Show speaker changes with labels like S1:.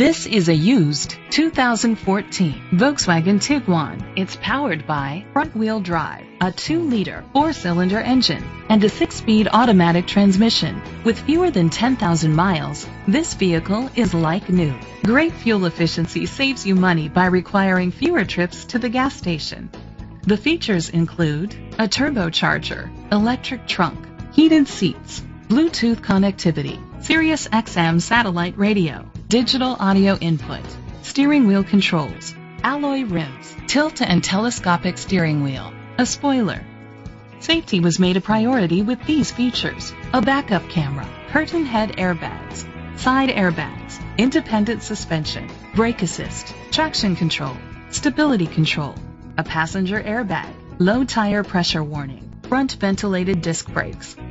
S1: This is a used 2014 Volkswagen Tiguan. It's powered by front-wheel drive, a 2-liter 4-cylinder engine, and a 6-speed automatic transmission. With fewer than 10,000 miles, this vehicle is like new. Great fuel efficiency saves you money by requiring fewer trips to the gas station. The features include a turbocharger, electric trunk, heated seats, Bluetooth connectivity, Sirius XM satellite radio, digital audio input, steering wheel controls, alloy rims, tilt and telescopic steering wheel, a spoiler. Safety was made a priority with these features. A backup camera, curtain head airbags, side airbags, independent suspension, brake assist, traction control, stability control, a passenger airbag, low tire pressure warning, front ventilated disc brakes,